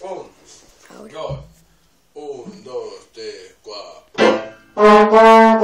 Un, Ahora. dos. Un, dos, tres, cuatro. Ba ba